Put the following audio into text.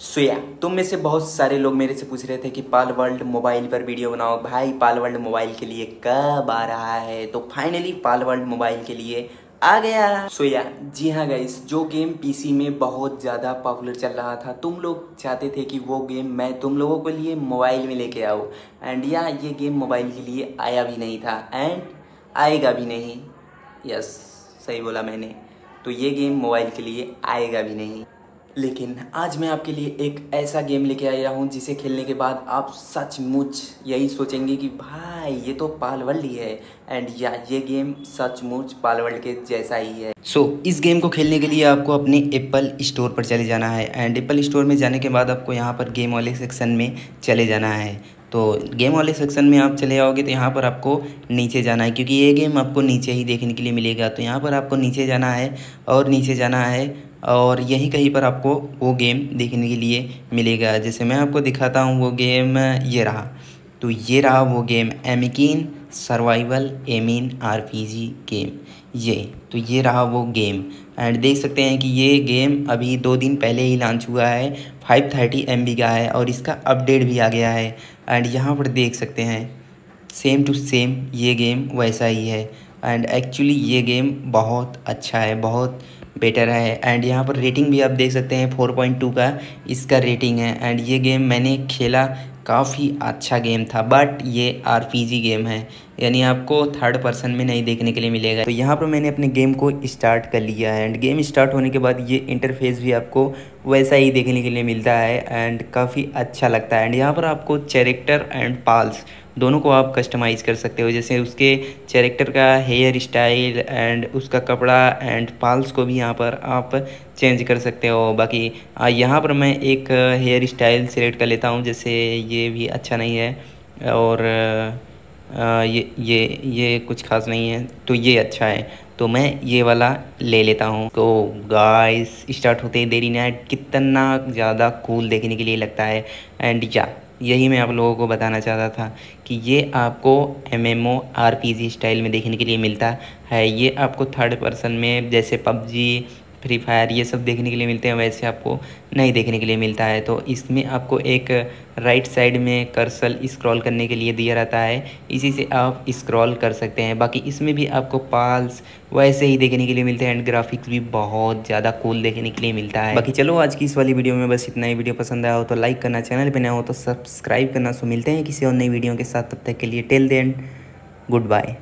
सोया। तुम में से बहुत सारे लोग मेरे से पूछ रहे थे कि पाल वर्ल्ड मोबाइल पर वीडियो बनाओ। भाई, पाल वर्ल्ड मोबाइल के लिए कब आ रहा है? तो फाइनली पाल वर्ल्ड मोबाइल के लिए आ गया। सोया, जी हाँ गाइस जो गेम पीसी में बहुत ज़्यादा पॉपुलर चल रहा था, तुम लोग चाहते थे कि वो गेम मैं तुम लोगों के लिए मोबाइल में लेके आऊँ। एंड या, ये गेम मोबाइल के लिए आया भी नहीं था। एंड आएगा भी नहीं। यस सही बोला मैंने। तो ये गेम मोबाइल के लिए आएगा भी नहीं। लेकिन आज मैं आपके लिए एक ऐसा गेम लेके आया हूँ जिसे खेलने के बाद आप सचमुच यही सोचेंगे कि भाई ये तो पाल वर्ल्ड ही। है एंड या ये गेम सचमुच पाल वर्ल्ड के जैसा ही है। सो so, इस गेम को खेलने के लिए आपको अपने एप्पल स्टोर पर चले जाना है। एंड एप्पल स्टोर में जाने के बाद आपको यहाँ पर गेम वाले सेक्शन में चले जाना है। तो गेम वाले सेक्शन में आप चले आओगे तो यहाँ पर आपको नीचे जाना है। क्योंकि ये गेम आपको नीचे ही देखने के लिए मिलेगा। तो यहाँ पर आपको नीचे जाना है और नीचे जाना है। और यहीं कहीं पर आपको वो गेम देखने के लिए मिलेगा। जैसे मैं आपको दिखाता हूँ, वो गेम ये रहा। तो ये रहा वो गेम एमिकिन सर्वाइवल एमिन आरपीजी गेम ये तो ये रहा वो गेम एंड देख सकते हैं कि ये गेम अभी दो दिन पहले ही लॉन्च हुआ है। फाइव थर्टी एमबी का है और इसका अपडेट भी आ गया है। एंड यहाँ पर देख सकते हैं सेम टू सेम ये गेम वैसा ही है। एंड एक्चुअली ये गेम बहुत अच्छा है, बहुत बेटर है. एंड यहाँ पर रेटिंग भी आप देख सकते हैं 4.2 का इसका रेटिंग है. एंड ये गेम मैंने खेला काफ़ी अच्छा गेम था बट ये आरपीजी गेम है. यानी आपको थर्ड पर्सन में नहीं देखने के लिए मिलेगा. तो यहाँ पर मैंने अपने गेम को स्टार्ट कर लिया है. एंड गेम स्टार्ट होने के बाद ये इंटरफेस भी आपको वैसा ही देखने के लिए मिलता है. एंड काफ़ी अच्छा लगता है. एंड यहाँ पर आपको चैरेक्टर एंड पाल्स दोनों को आप कस्टमाइज़ कर सकते हो। जैसे उसके चैरेक्टर का हेयर स्टाइल एंड उसका कपड़ा एंड पाल्स को भी यहाँ पर आप चेंज कर सकते हो। बाकी यहाँ पर मैं एक हेयर स्टाइल सेलेक्ट कर लेता हूँ, जैसे ये भी अच्छा नहीं है और ये ये ये कुछ खास नहीं है तो ये अच्छा है। तो मैं ये वाला ले लेता हूँ। तो गाइस स्टार्ट होते ही देरी नाइट कितना ज़्यादा कूल देखने के लिए लगता है। एंड या यही मैं आप लोगों को बताना चाहता था कि ये आपको M M O R P G style में देखने के लिए मिलता है। ये आपको थर्ड पर्सन में, जैसे पबजी फ्री फायर ये सब देखने के लिए मिलते हैं, वैसे आपको नहीं देखने के लिए मिलता है। तो इसमें आपको एक राइट साइड में कर्सल स्क्रॉल करने के लिए दिया रहता है। इसी से आप स्क्रॉल कर सकते हैं। बाकी इसमें भी आपको पाल्स वैसे ही देखने के लिए मिलते हैं। एंड ग्राफिक्स भी बहुत ज़्यादा कूल देखने के लिए मिलता है। बाकी चलो, आज की इस वाली वीडियो में बस इतना ही। वीडियो पसंद आया हो तो लाइक करना, चैनल पर नया हो तो सब्सक्राइब करना। सो मिलते हैं किसी और नई वीडियो के साथ। तब तक के लिए टेल देन गुड बाय।